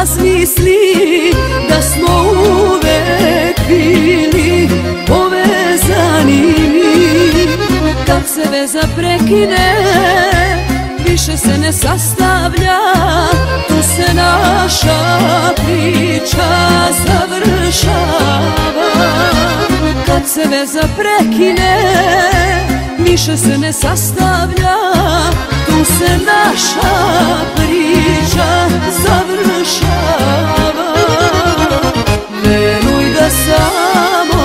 razmisli Da smo uvek bili povezani. Kad se veza prekine Više se ne sastavlja Tu se naša priča završava. Kad se veza prekine Više se ne sastavlja Tu se naša priča završava. Veruj da samo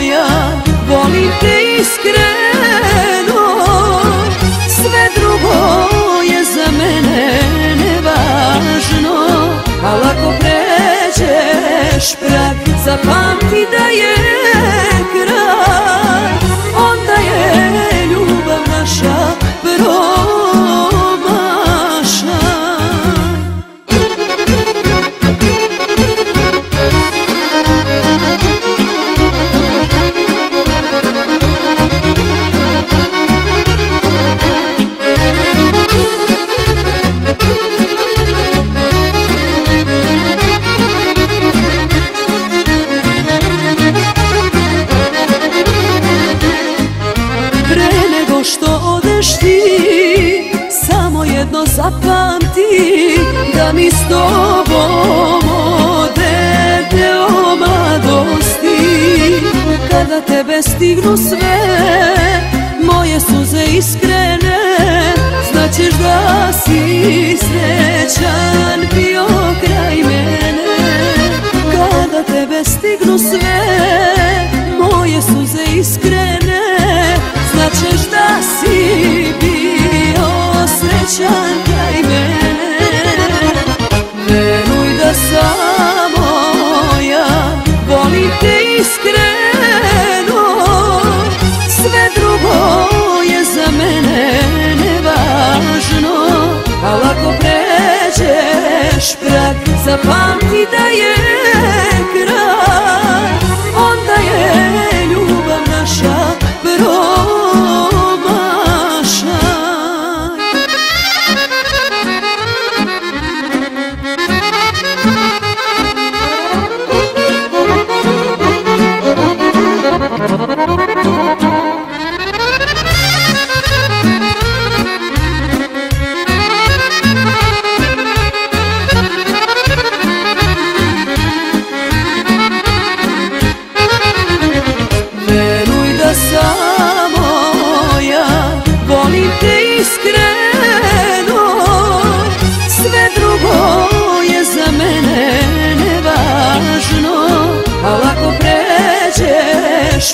ja volim te iskreno. Sve drugo je za mene nevažno A lako pređeš prag, zapamti da je mi s tobom ode deo mladosti Kada tebe stignu sve Moje suze iskrene Znaćeš da si srećan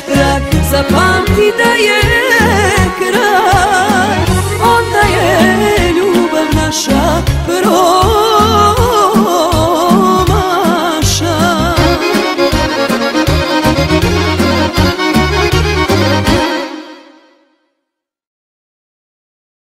budeš Zapamti da je kraj. Onda je ljubav naša